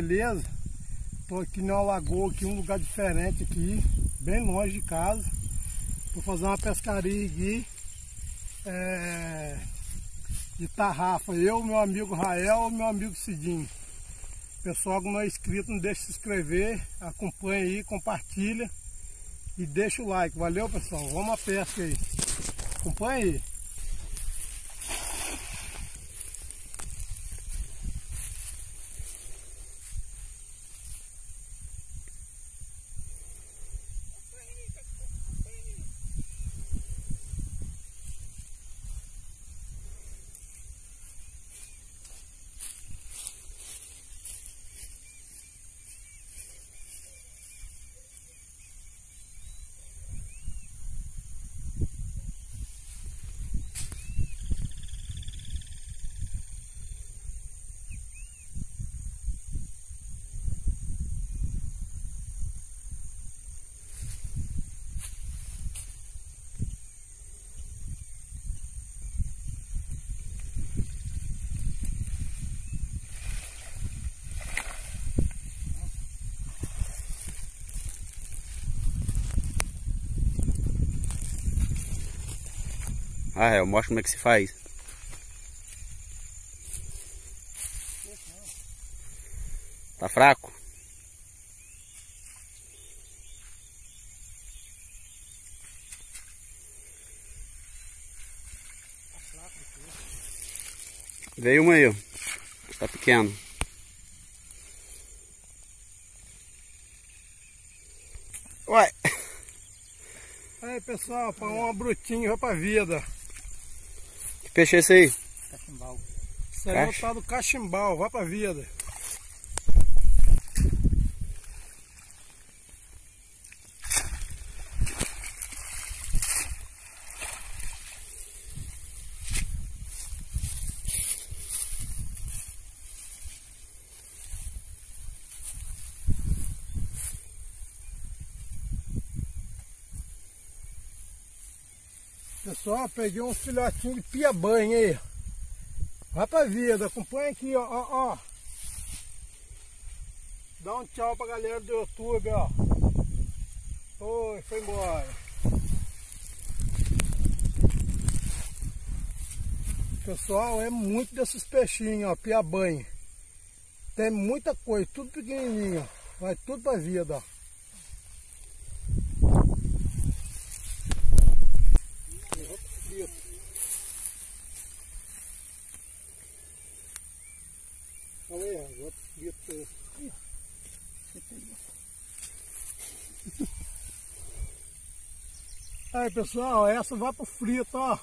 beleza? Tô aqui numa lagoa aqui, um lugar diferente aqui, bem longe de casa. Vou fazer uma pescaria aqui é, de tarrafa. Eu, meu amigo Rael, meu amigo Cidinho. Pessoal que não é inscrito, não deixe de se inscrever, acompanha aí, compartilha e deixa o like. Valeu pessoal, vamos à pesca aí. Acompanha aí. Ah, é, mostra como é que se faz. Tá fraco? Veio uma aí, ó. Tá pequeno. Ué. Aí pessoal, para uma brutinha, vai pra vida. Peixe é esse aí? Cachimbal. Isso aí é o tal do cachimbal, vai pra vida. Pessoal, peguei um filhotinho de piabanha aí. Vai pra vida, acompanha aqui, ó, ó, ó. Dá um tchau pra galera do YouTube, ó. Oi, foi embora. Pessoal, é muito desses peixinhos, ó, piabanha. Tem muita coisa, tudo pequenininho. Vai tudo pra vida, ó. Olha aí, outro bito. Aí pessoal, essa vai pro frito, ó.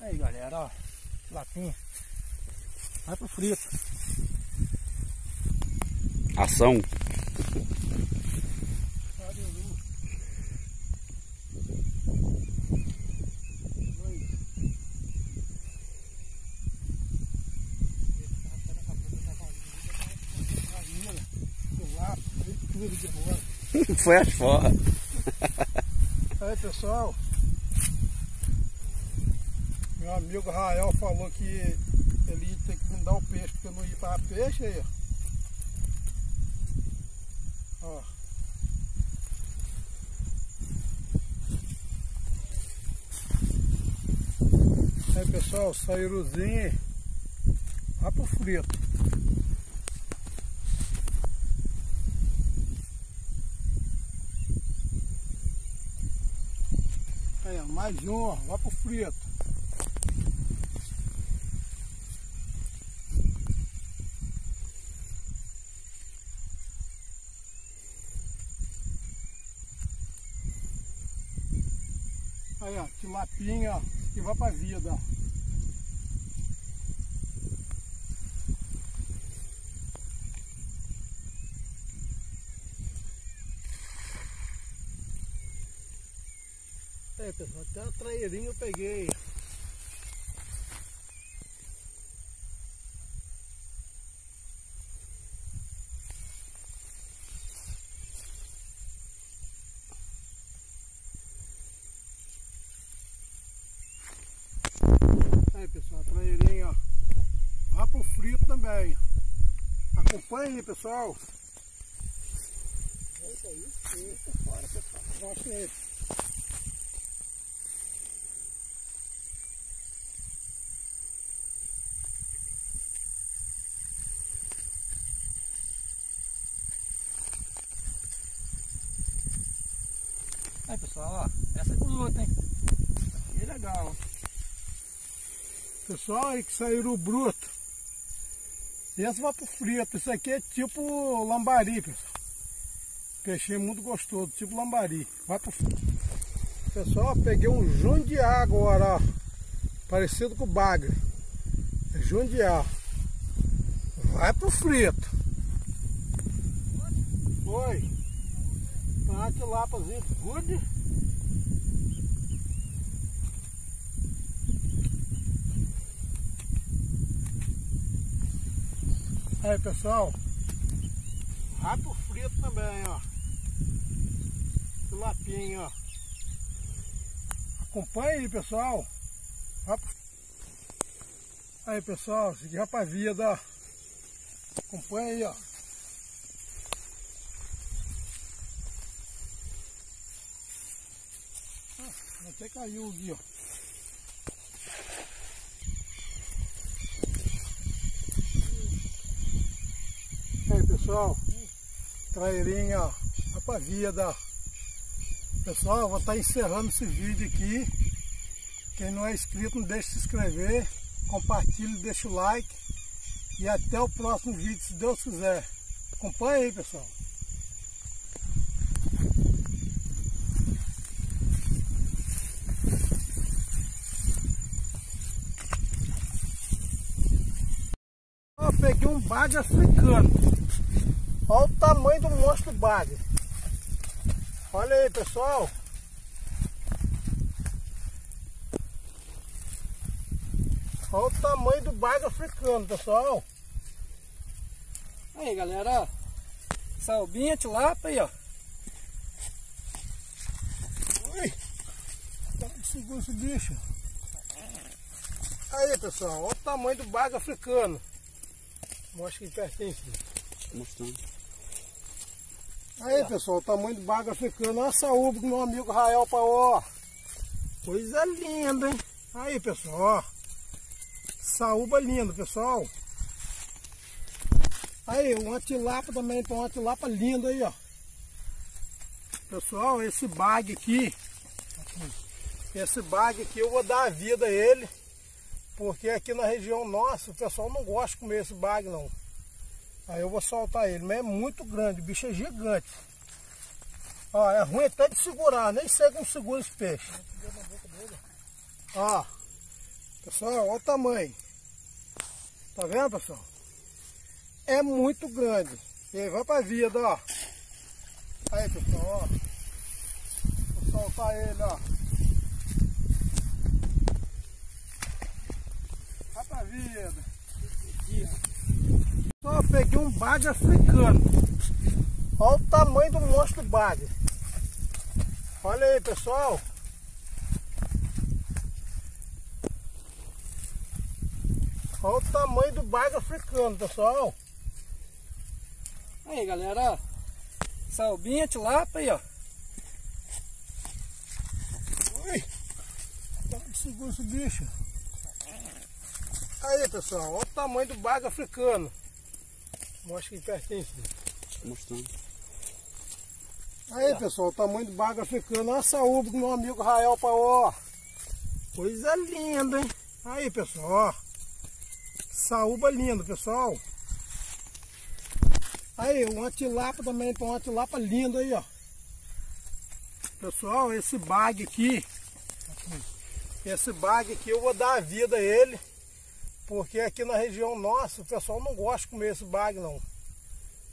Aí galera, ó, lapinha. Vai pro frito. Ação. Foi as forras. Aí pessoal, meu amigo Rael falou que ele ter que me dar o peixe porque eu não ia para peixe aí. Ó. Aí pessoal, sairuzinho vai pro frito. Mais um, vai pro frito. Aí, ó, tilapinha, que vai pra vida, aí pessoal, até a traeirinha eu peguei. Aí pessoal, a traeirinha ó. Vá pro frio também. Acompanhe pessoal. Eita, isso, isso, fora pessoal. Mostra ele. Aí pessoal, ó, essa é bruta, hein? Que legal. Pessoal, aí que saíram bruto. Esse vai pro frito. Isso aqui é tipo lambari, pessoal. Peixinho muito gostoso, tipo lambari. Vai pro frito. Pessoal, peguei um jundiá agora, ó. Parecido com o bagre. É jundiá. Vai pro frito. Oi. Aqui lá pra good. Aí pessoal, rato frito também, ó. Filapinho, ó. Acompanha aí, pessoal. Rato... Aí, pessoal, aqui é pra vida, ó. Acompanha aí, ó. Caiu aqui, ó. Aí pessoal, trairinha, a pavia da... Pessoal, vou estar encerrando esse vídeo aqui. Quem não é inscrito, não deixe de se inscrever, compartilhe, deixa o like. E até o próximo vídeo, se Deus quiser. Acompanhe aí, pessoal. Peguei um bagre africano. Olha o tamanho do monstro bagre. Olha aí, pessoal. Olha o tamanho do bagre africano, pessoal. Aí galera. Salbinha, tilapa aí, ó. Ui, tá segura esse bicho. Aí, pessoal, olha o tamanho do bagre africano. Mostra pertinho, filho. Mostrando. Aí, pessoal, o tamanho do bagre africano. Olha a saúde do meu amigo Rael Paó. Coisa linda, hein? Aí, pessoal. Saúba linda, pessoal. Aí, uma tilapa também, tem uma tilapa linda aí, ó. Pessoal, esse bag aqui, esse bag aqui eu vou dar a vida a ele, porque aqui na região nossa o pessoal não gosta de comer esse bag não. Aí eu vou soltar ele, mas é muito grande, o bicho é gigante. Ó, é ruim até de segurar, nem sei como segura esse peixe. Ó, pessoal, olha o tamanho. Tá vendo, pessoal? É muito grande. E aí, vai pra vida, ó. Aí, pessoal, ó. Vou soltar ele, ó. Vai pra vida. Só peguei um bagre africano. Olha o tamanho do monstro bagre. Olha aí, pessoal. Olha o tamanho do bagre africano, pessoal. Aí galera. Salbinha, tilapa aí, ó. Ui, tá segura esse bicho. Aí, pessoal, olha o tamanho do bagre africano. Mostra aqui pertinho, filho. Mostrando. Aí, pessoal, o tamanho do bagre africano. Olha a saúde do meu amigo Rael Paó. Coisa linda, hein? Aí, pessoal. Saúba linda, pessoal. Aí, uma tilapa também, tem uma tilapa linda aí, ó. Pessoal, esse bag aqui, esse bag aqui eu vou dar a vida a ele, porque aqui na região nossa o pessoal não gosta de comer esse bag não.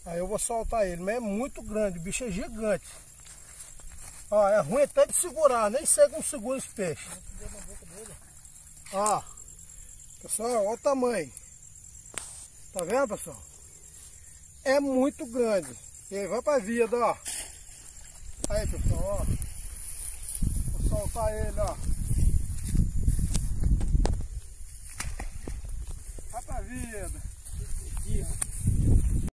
Aí eu vou soltar ele, mas é muito grande, o bicho é gigante. Ó, é ruim até de segurar, nem sei como segura esse peixe. Ó, pessoal, olha o tamanho. Tá vendo, pessoal? É muito grande. E aí, vai pra vida, ó. Aí, pessoal, ó. Vou soltar ele, ó. Vai pra vida.